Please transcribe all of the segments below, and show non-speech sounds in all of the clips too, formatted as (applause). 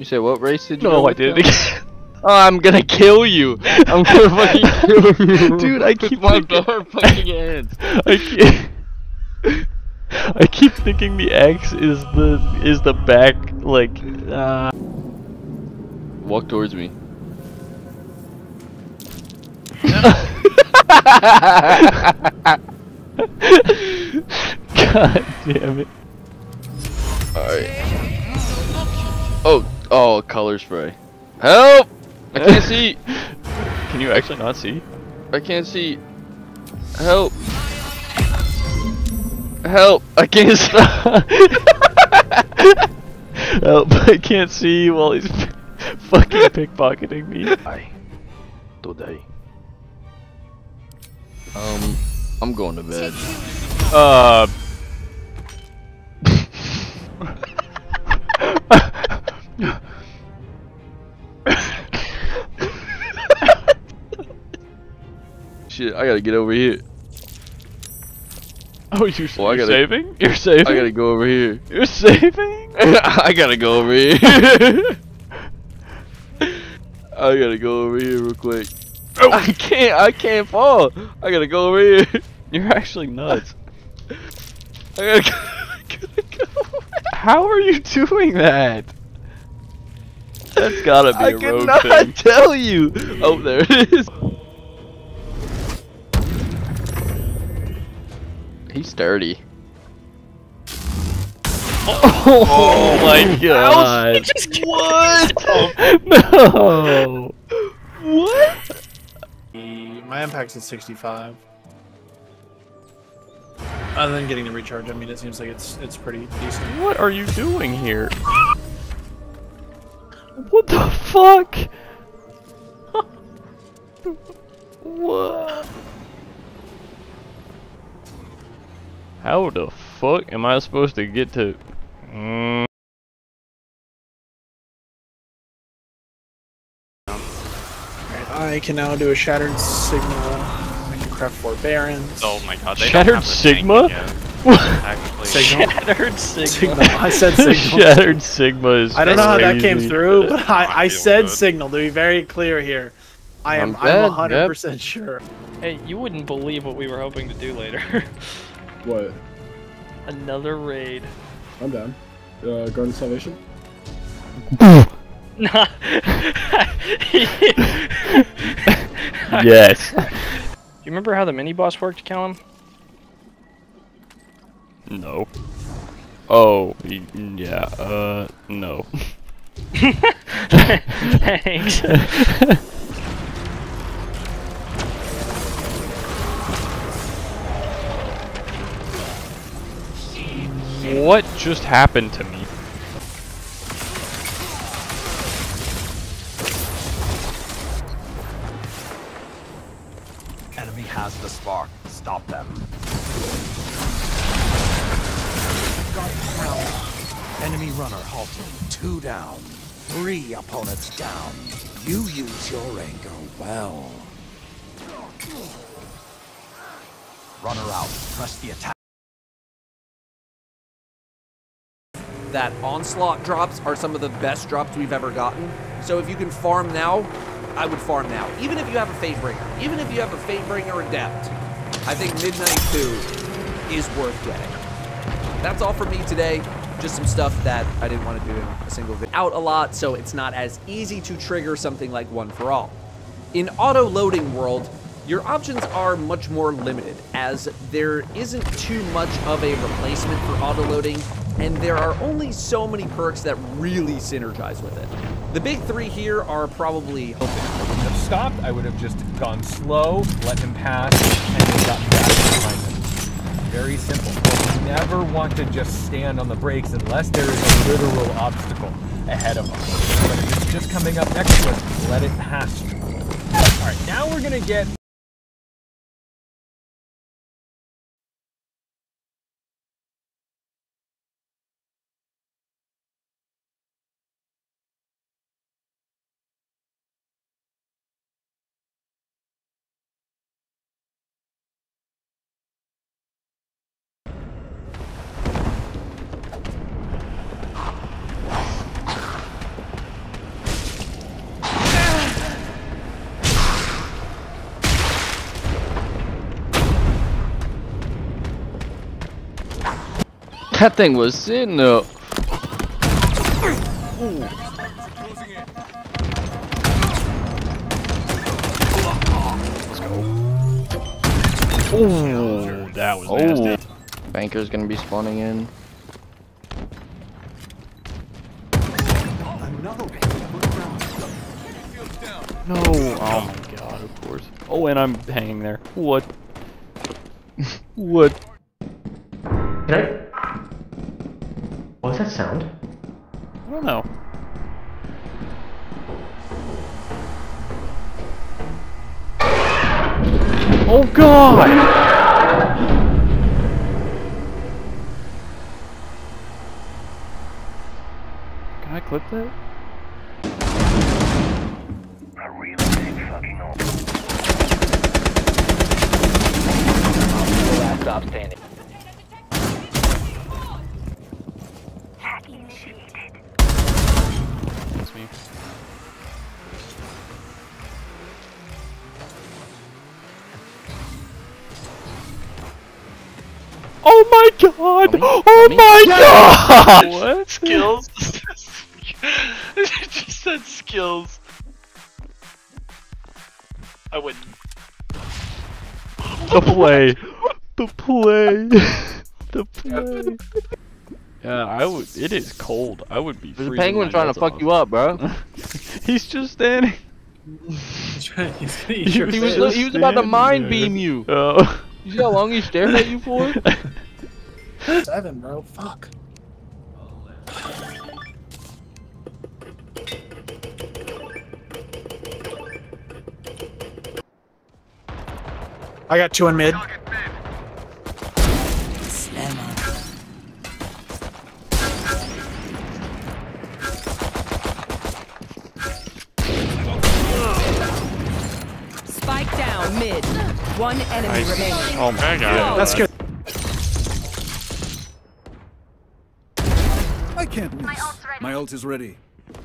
You said what race did you No, go I didn't. Tom? Oh, (laughs) I'm gonna kill you. I'm gonna (laughs) fucking kill you. Dude, I keep my thinking- bare fucking hands. I keep, I keep thinking the X is the is the back like uh Walk towards me. (laughs) God damn it. Alright. Oh, oh, color spray. Help! I can't see. (laughs) Can you actually not see? I can't see. Help! Help! I can't stop. (laughs) Help, I can't see while he's (laughs) fucking pickpocketing me. I today. Um, I'm going to bed. Uh. Shit, I gotta get over here. (laughs) oh, you, Well, I you're gotta- saving? (laughs) You're saving? I gotta go over here. (laughs) You're saving? I gotta go over here. I gotta go over here real quick. Oh. I can't. I can't fall. I gotta go over here. You're actually nuts. I gotta. I gotta go. How are you doing that? That's gotta be I a rogue cannot tell you. Oh, there it is. He's sturdy. Oh, (laughs) oh my god. (laughs) What? (laughs) no. What? My impact's at 65. Other than getting the recharge, I mean, it seems like it's it's pretty decent. What are you doing here? What the fuck? what? How the fuck am I supposed to get to? Mm. Alright, I can now do a Shattered Sigma. I can craft four Barons. Oh my god, they Shattered don't have the Sigma? yet, (laughs) (laughs) Shattered Signal. I said Signal. (laughs) Shattered Sigma is. I don't know how that came through, but I, I said good. Signal to be very clear here. I am I'm dead, I'm yep. 100% sure. Hey, you wouldn't believe what we were hoping to do later. What? Another raid. I'm down. Uh, Garden Salvation? (laughs) Nah. (laughs) Yes. Do you remember how the mini boss worked, Callum? No. Oh, yeah, uh, no. (laughs) Thanks. What just happened to me? Enemy has the spark. Stop them. Enemy runner halted. Two down. Three opponents down. You use your anger well. Runner out. Press the attack. That onslaught drops are some of the best drops we've ever gotten. So if you can farm now, I would farm now. Even if you have a Fatebringer, even if you have a Fatebringer Adept, I think Midnight Coup is worth getting. That's all for me today. Just some stuff that I didn't want to do in a single video. Out a lot, so it's not as easy to trigger something like One for All. In auto-loading world, your options are much more limited, as there isn't too much of a replacement for auto-loading, and there are only so many perks that really synergize with it. The big three here are probably I wouldn't have stopped. I would have just gone slow, let him pass, and then gotten back behind him. Very simple. You never want to just stand on the brakes unless there is a literal obstacle ahead of us. But if it's just coming up next to us, let it pass you. All right, now we're gonna get That thing was sitting up. Oh, that was nasty. Oh, banker's gonna be spawning in. No. Oh my god, of course. Oh, and I'm hanging there. What? (laughs) what? That sound? I don't know. Oh god! Can I clip that? A real Last stop standing. God! Oh my god! What? Skills. (laughs) just said skills. I wouldn't. The play. The play. (laughs) The play. Yeah, I would. It is cold. I would be. There's a penguin trying to nuts fuck off. you up, bro. (laughs) He's just standing. He's gonna eat your he was he was about to mind beam you. Oh. You see how long he stared at you for? Seven, bro. Fuck. I got two in mid. Spike down mid. One enemy remaining. Oh my god. That's good. I can't miss. My ult is ready.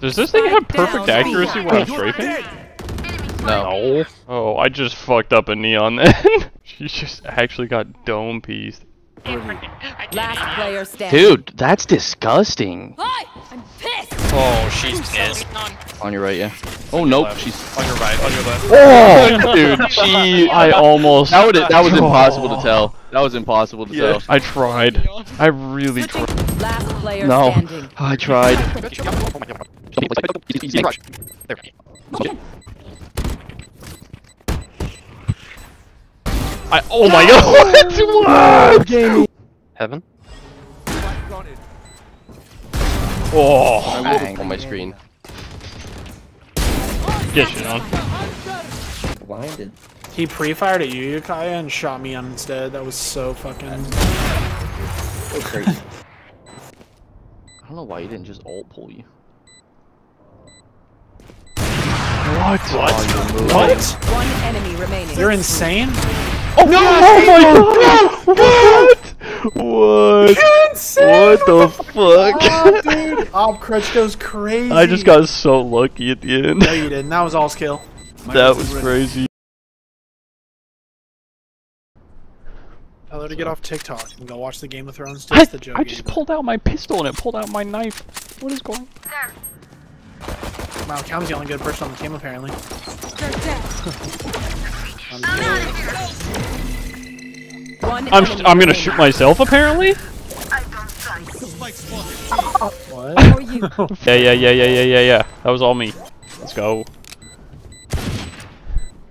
Does this thing have Spike down, perfect accuracy when I'm strafing? No. Oh, I just fucked up a neon then. (laughs) she just actually got dome pieced. Last player standing. Dude, that's disgusting. I'm pissed. Oh, she's pissed. On your right, yeah. Oh nope, she's. On your right, on your left. Oh, (laughs) dude, she. (laughs) I almost. That would that was impossible to tell. That was impossible to Yeah, tell. I tried. I really tried. Last player No, standing. (laughs) I tried. I. Oh my god! what? (laughs) Heaven? Oh, Bang on my screen. get shit on. Blinded. He pre-fired at you, Kaya, and shot me instead. That was so fucking. So crazy. I don't know why you didn't just alt pull you. What? What? What? One enemy remaining. You're insane. Oh, no! Oh my god! What? What? What the fuck? Oh, (laughs) dude. Ob Crutch goes crazy. I just got so lucky at the end. No, you didn't. That was all skill. That was crazy. Tell her to get off TikTok and go watch the Game of Thrones. I, Just the joke. I just pulled out my pistol and it pulled out my knife. What is going on? Wow, Calum's the only good person on the team apparently. One I'm, enemy I'm gonna shoot myself apparently? (laughs) What? (laughs) Yeah, yeah, yeah, yeah, yeah, yeah, yeah. That was all me. Let's go.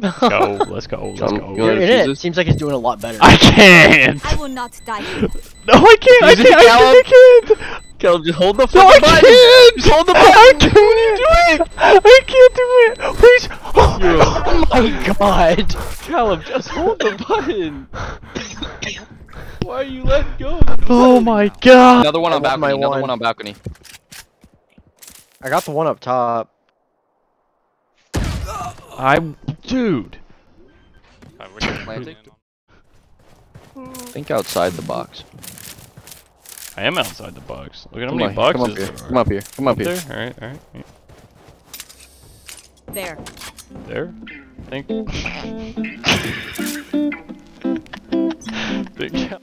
(laughs) Let's go, let's go, let's go. you wanna You're in defuse it. Seems like he's doing a lot better. I (laughs) can't! I will not die. (laughs) No, I can't! I can't! I can't! I can't! Caleb, just hold the No, fucking I button. can't! Just hold the button. I can't! What are you doing? I can't do it! Please! oh my god. Caleb, just hold the button. Why are you letting go of the? Oh my god! Another one on That my balcony. Another one. one on balcony. I got the one up top. I, dude. Planting. Think outside the box. I am outside the box. Look at how Come many on, boxes come up here. there are. Come up here. Come up here. There? Alright, alright. There. There? Think. Think. (laughs)